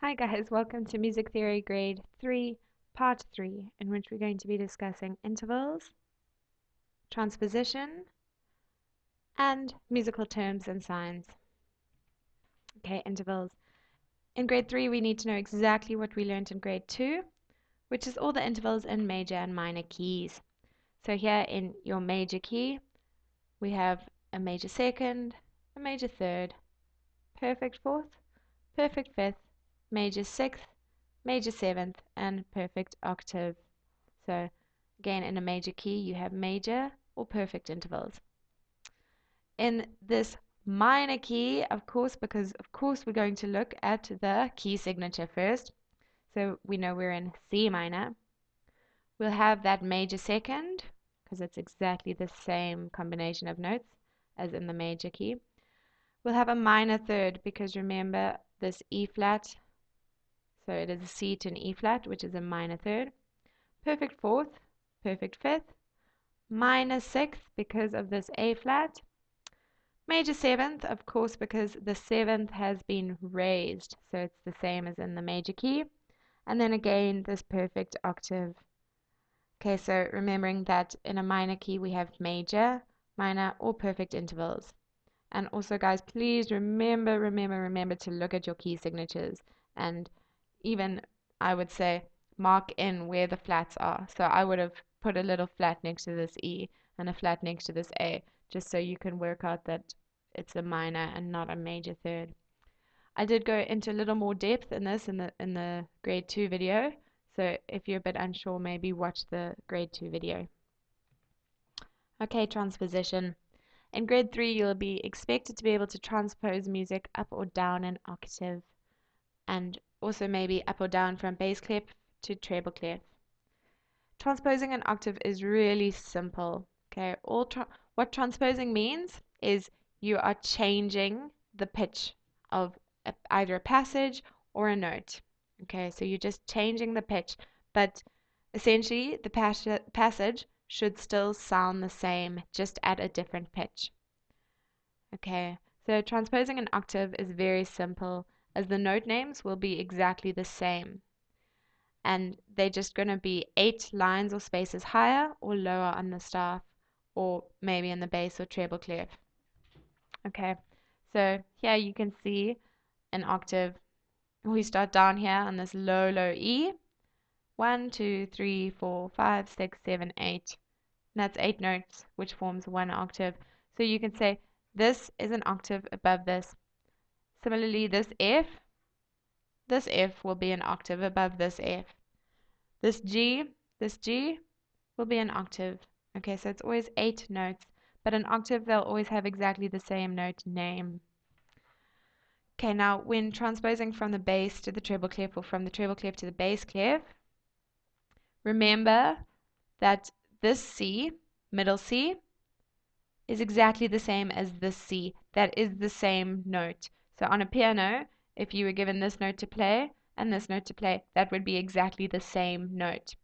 Hi guys, welcome to Music Theory Grade 3, Part 3, in which we're going to be discussing intervals, transposition, and musical terms and signs. Okay, intervals. In Grade 3, we need to know exactly what we learned in Grade 2, which is all the intervals in major and minor keys. So here in your major key, we have a major second, a major third, perfect fourth, perfect fifth, major sixth, major seventh, and perfect octave. So again, in a major key, you have major or perfect intervals. In this minor key, of course, because of course we're going to look at the key signature first. So we know we're in C minor. We'll have that major second, because it's exactly the same combination of notes as in the major key. We'll have a minor third, because remember this E flat so it is a C to an E flat, which is a minor third. Perfect fourth, perfect fifth, minor sixth because of this A flat. Major seventh, of course, because the seventh has been raised, so it's the same as in the major key. And then again, this perfect octave. Okay, so remembering that in a minor key we have major, minor, or perfect intervals. And also, guys, please remember, remember, remember to look at your key signatures and even I would say mark in where the flats are. So I would have put a little flat next to this E and a flat next to this A, just so you can work out that it's a minor and not a major third. I did go into a little more depth in this in the in the grade 2 video, so if you're a bit unsure, maybe watch the grade 2 video. Okay, transposition. In grade 3, you'll be expected to be able to transpose music up or down an octave and also maybe up or down from bass clef to treble clef. Transposing an octave is really simple. Okay, all tra what transposing means is you are changing the pitch of a, either a passage or a note. Okay, so you're just changing the pitch, but essentially the pas passage should still sound the same, just at a different pitch. Okay, so transposing an octave is very simple as the note names will be exactly the same. And they're just going to be eight lines or spaces higher or lower on the staff, or maybe in the bass or treble clef. Okay, so here you can see an octave. We start down here on this low, low E. One, two, three, four, five, six, seven, eight. And that's eight notes, which forms one octave. So you can say this is an octave above this. Similarly, this F, this F will be an octave above this F. This G, this G will be an octave. Okay, so it's always eight notes, but an octave they'll always have exactly the same note name. Okay, now when transposing from the bass to the treble clef or from the treble clef to the bass clef, remember that this C, middle C, is exactly the same as this C. That is the same note. So on a piano, if you were given this note to play and this note to play, that would be exactly the same note.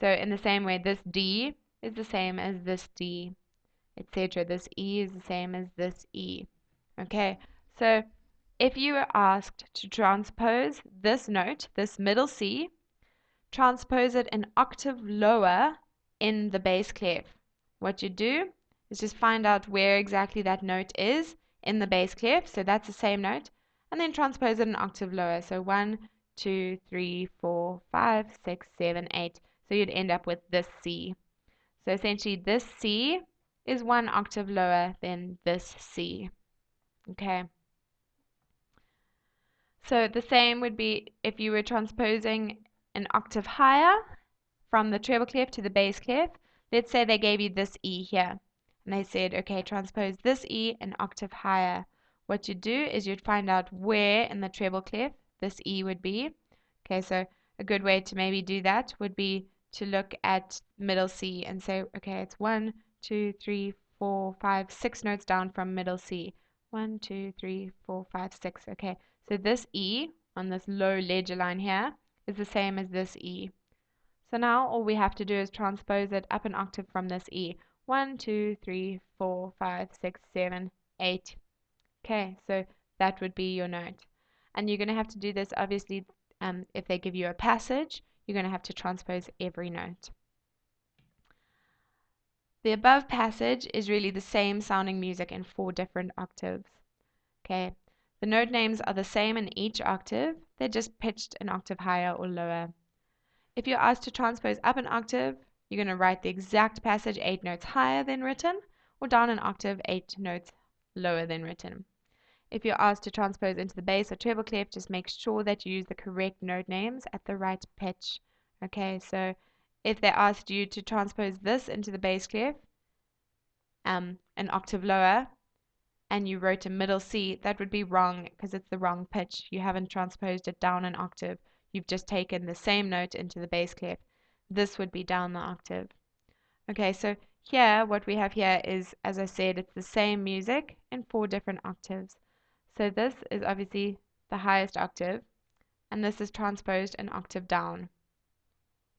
So in the same way, this D is the same as this D, etc. This E is the same as this E. Okay, so if you were asked to transpose this note, this middle C, transpose it an octave lower in the bass clef. What you do is just find out where exactly that note is in the bass clef, so that's the same note, and then transpose it an octave lower. So one, two, three, four, five, six, seven, eight. So you'd end up with this C. So essentially this C is one octave lower than this C. Okay. So the same would be if you were transposing an octave higher from the treble clef to the bass clef. Let's say they gave you this E here and they said, okay, transpose this E an octave higher. What you'd do is you'd find out where in the treble clef this E would be. Okay, so a good way to maybe do that would be to look at middle C and say, okay, it's one, two, three, four, five, six notes down from middle C. One, two, three, four, five, six. Okay, so this E on this low ledger line here is the same as this E. So now all we have to do is transpose it up an octave from this E. 1, 2, 3, 4, 5, 6, 7, 8. Okay, so that would be your note. And you're going to have to do this, obviously, um, if they give you a passage, you're going to have to transpose every note. The above passage is really the same sounding music in four different octaves. Okay, the note names are the same in each octave, they're just pitched an octave higher or lower. If you're asked to transpose up an octave, you're going to write the exact passage eight notes higher than written, or down an octave eight notes lower than written. If you're asked to transpose into the bass or treble clef, just make sure that you use the correct note names at the right pitch. Okay, so if they asked you to transpose this into the bass clef, um, an octave lower, and you wrote a middle C, that would be wrong because it's the wrong pitch. You haven't transposed it down an octave. You've just taken the same note into the bass clef. This would be down the octave. Okay, so here, what we have here is, as I said, it's the same music in four different octaves. So this is obviously the highest octave, and this is transposed an octave down.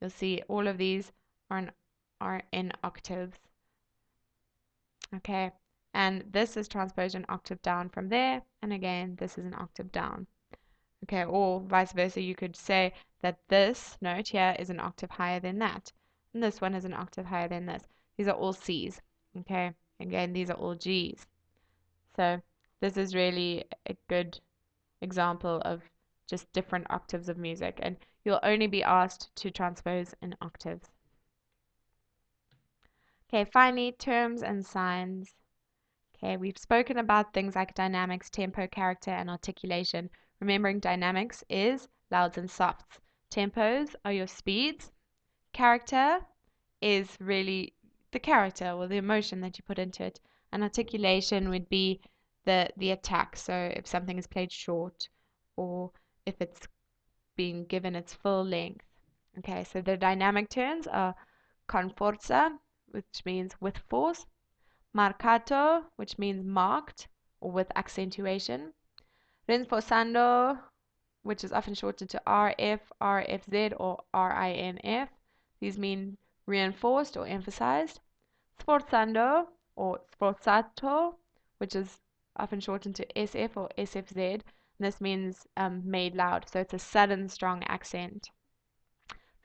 You'll see all of these are in, are in octaves. Okay, and this is transposed an octave down from there, and again, this is an octave down. Okay, or vice versa, you could say that this note here is an octave higher than that, and this one is an octave higher than this. These are all C's. Okay, again, these are all G's. So this is really a good example of just different octaves of music. And you'll only be asked to transpose in octaves. Okay, finally, terms and signs. Okay, we've spoken about things like dynamics, tempo, character, and articulation. Remembering dynamics is louds and softs. Tempos are your speeds. Character is really the character or the emotion that you put into it. And articulation would be the, the attack. So if something is played short or if it's being given its full length. Okay, so the dynamic terms are con forza, which means with force, marcato, which means marked or with accentuation, rinforzando, which is often shortened to RF, RFZ, or RINF. These mean reinforced or emphasized. Sforzando or sforzato, which is often shortened to SF or SFZ. This means um, made loud, so it's a sudden, strong accent.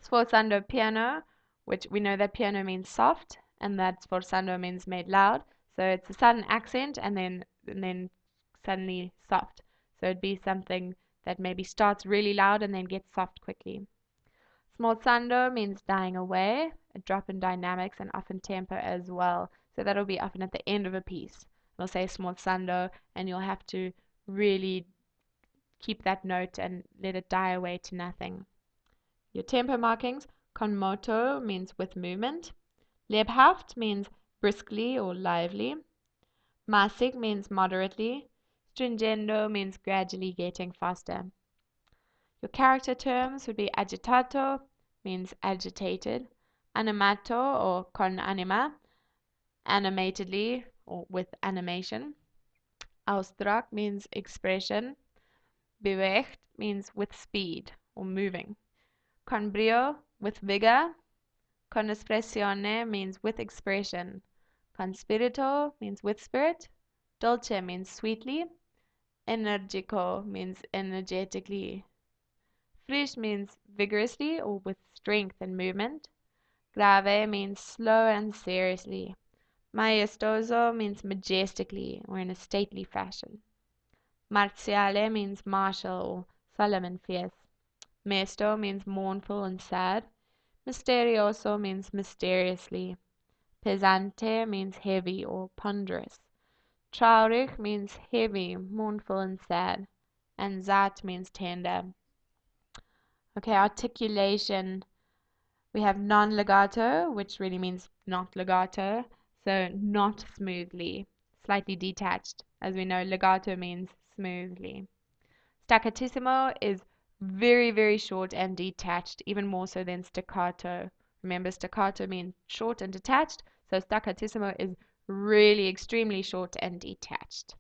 Sforzando piano, which we know that piano means soft, and that sforzando means made loud. So it's a sudden accent and then and then suddenly soft. So it'd be something that maybe starts really loud and then gets soft quickly. Smorzando means dying away, a drop in dynamics and often tempo as well. So that'll be often at the end of a piece. It'll say smorzando and you'll have to really keep that note and let it die away to nothing. Your tempo markings, con moto means with movement. Lebhaft means briskly or lively. Mässig means moderately. Stringendo means gradually getting faster. Your character terms would be agitato, means agitated. Animato or con anima, animatedly or with animation. Ausdruck means expression. Bewegt means with speed or moving. Con brio, with vigor. Con espressione means with expression. Con spirito means with spirit. Dolce means sweetly. Energico means energetically. Frisch means vigorously or with strength and movement. Grave means slow and seriously. Maestoso means majestically or in a stately fashion. Marziale means martial or solemn and fierce. Mesto means mournful and sad. Misterioso means mysteriously. Pesante means heavy or ponderous. Traurig means heavy, mournful, and sad. And zart means tender. Okay, articulation. We have non legato, which really means not legato, so not smoothly, slightly detached. As we know, legato means smoothly. Staccatissimo is very, very short and detached, even more so than staccato. Remember, staccato means short and detached, so staccatissimo is really extremely short and detached.